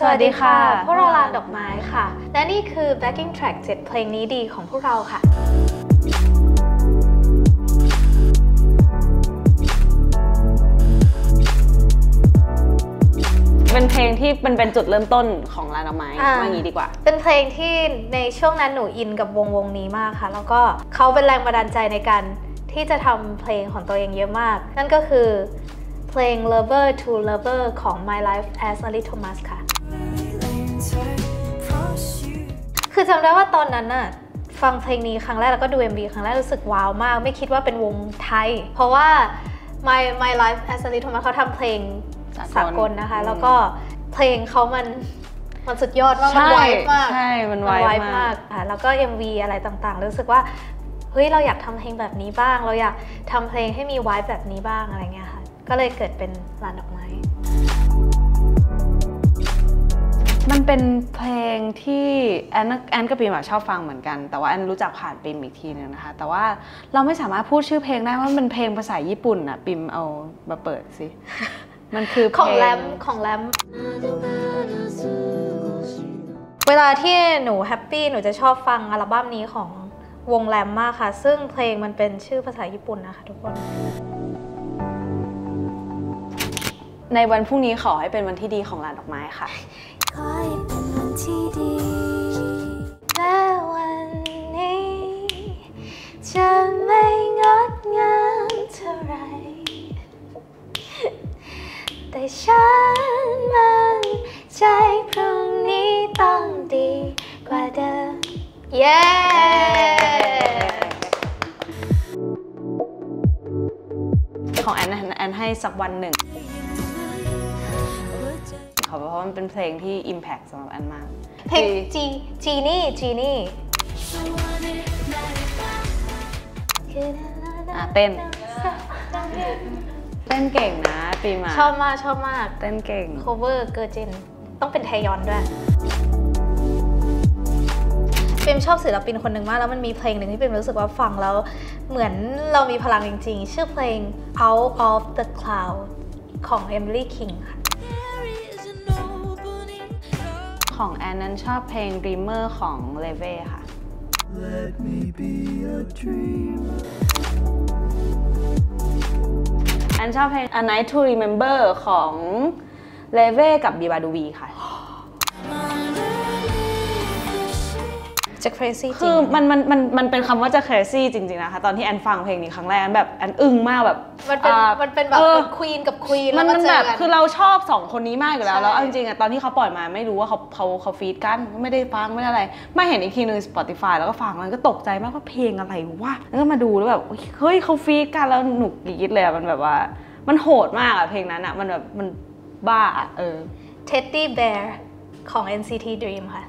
สวัสดีค่ะ พวกเราลานดอกไม้ค่ะ และนี่คือ backing track 7 เพลงนี้ดีของพวกเราค่ะเป็นเพลงที่มันเป็นจุดเริ่มต้นของลานดอกไม้อ่าว่าอย่างนี้ดีกว่า เป็นเพลงที่ในช่วงนั้นหนูอินกับวงวงนี้มากค่ะ แล้วก็เขาเป็นแรงบันดาลใจในการที่จะทำเพลงของตัวเองเยอะมาก นั่นก็คือเพลง Lover to Lover ของ My Life as a Little Mask ค่ะ คือจำได้ว่าตอนนั้นน่ะฟังเพลงนี้ครั้งแรกแล้วก็ดู MV ครั้งแรกรู้สึกว้าวมาก ไม่คิดว่าเป็นวงไทย เพราะว่า My My Life as a Little Mask เขาทำเพลงสากลนะคะ แล้วก็เพลงเขามันมันสุดยอดมาก มันใช่ไวมาก ใช่ มันไวมากค่ะแล้วก็ MV อะไรต่างๆ รู้สึกว่า เฮ้ย เราอยากทำเพลงแบบนี้บ้าง เราอยากทำเพลงให้มีไวแบบนี้บ้างอะไรเงี้ยค่ะ ก็เลยเกิดเป็นลานดอกไม้ มันเป็นเพลงที่แอนแอนกับปิมอะชอบฟังเหมือนกัน แต่ว่าแอนรู้จักผ่านปิมอีกทีนึงนะคะ แต่ว่าเราไม่สามารถพูดชื่อเพลงได้ว่ามันเป็นเพลงภาษาญี่ปุ่นอะปิมเอามาเปิดสิ มันคือเพลของแรมของแรมเวลาที่หนูแฮปปี้หนูจะชอบฟังอัลบั้มนี้ของวงแรมมากค่ะ ซึ่งเพลงมันเป็นชื่อภาษาญี่ปุ่นนะคะทุกคน ในวันพรุ่งนี้ขอให้เป็นวันที่ดีของลานดอกไม้ค่ะ ฉันมันใจพรุ่งนี้ต้องดีกว่าเดิม เย้ของแอนแอนแอนให้สักวันหนึ่งขอเพราะว่ามันเป็นเพลงที่ Impact สำหรับแอนมาก เพลงจีจีนี่จีนี่อะเต้น เต้นเก่งนะปีมาชอบมากชอบมากเต้นเก่ง cover เกอร์จินต้องเป็นไทยอนด้วยเปมชอบศิลปินคนหนึ่งมากแล้วมันมีเพลงหนึ่งที่เปมรู้สึกว่าฟังแล้ว เหมือนเรามีพลังจริงๆ ชื่อเพลง Out of the Cloud ของ Emily King ค่ะ ของแอนนั้นชอบเพลง Dreamer ของ l e v e ค่ะ Let me be a dreamer. แอนชอบเพลง A Night to Remember ของเลเว่กับบีบาดูวีค่ะ จะ crazy จคืริองมันมันมันมันเป็นคำว่าจะ crazy จริงๆนะคะ ตอนที่แอนฟังเพลงนี้ครั้งแรกแอนแบบแอนอึ้งมากแบบมันเป็นอ่ามันเป็นแบบออ ควีนกับควีนมันแล้วมันเจแบอบกัน คือเราชอบสองคนนี้มากอยู่แล้วใช่ แล้วเอาจริงๆอะตอนที่เขาปล่อยมาไม่รู้ว่าเขาเขาเขาฟีดกันก็ไม่ได้ฟังไม่ได้อะไรมาเห็นอีกทีนึง Spotify แล้วก็ฟังมันก็ตกใจมากว่าเพลงอะไรวะแล้วก็มาดูแล้วแบบเฮ้ยเขา feat กันแล้วหนูกรี๊ดเลยอะมันแบบว่า มันโหดมากอะเพลงนั้นอะมันแบบมันบ้าอะเออ Teddy Bear ของ NCT Dream ค่ะ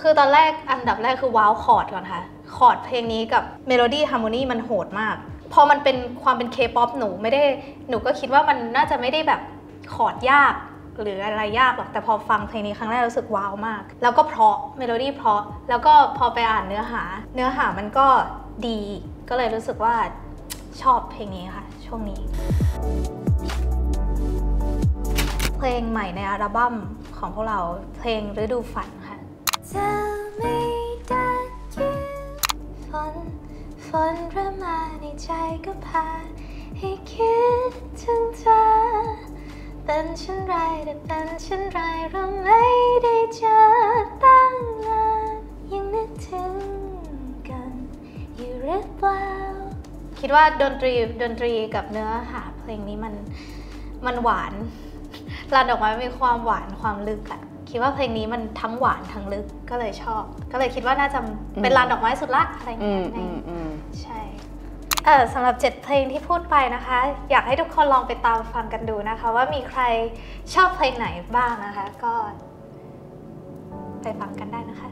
คือตอนแรกอันดับแรกคือว้าวคอร์ดก่อนค่ะ คอร์ดเพลงนี้กับ melody harmony มันโหดมาก พอมันเป็นความเป็นเคป๊อปหนูไม่ได้หนูก็คิดว่ามันน่าจะไม่ได้แบบคอร์ดยากหรืออะไรยากหรอกแต่พอฟังเพลงนี้ครั้งแรกรู้สึกว้าวมาก แล้วก็เพราะเมโลดี้เพราะแล้วก็พอไปอ่านเนื้อหา เนื้อหามันก็ดี ก็เลยรู้สึกว่าชอบเพลงนี้ค่ะ ช่วงนี้ เพลงใหม่ในอัลบั้มของพวกเราเพลงฤดูฝันค่ะจะไม่ได้ยินฝนฝนเริ่มมาในใจก็พาให้คิดถึงเธอเป็นเช่นไรแต่เป็นเช่นไรเราไม่ได้เจอตั้งนานยังนึกถึงกันอยู่หรือเปล่าคิดว่าดนตรีดนตรีกับเนื้อหาเพลงนี้มัน มันหวานลานดอกไม้มีความหวานความลึกอะคิดว่าเพลงนี้มันทั้งหวานทั้งลึกก็เลยชอบ ก็เลยคิดว่าน่าจะเป็นลานดอกไม้สุดละอะไรอย่างอืเงี้มยในอืมอืมใช่เออสำหรับ7เพลงที่พูดไปนะคะ อยากให้ทุกคนลองไปตามฟังกันดูนะคะ ว่ามีใครชอบเพลงไหนบ้างนะคะ ก็ ไปฟังกันได้นะคะ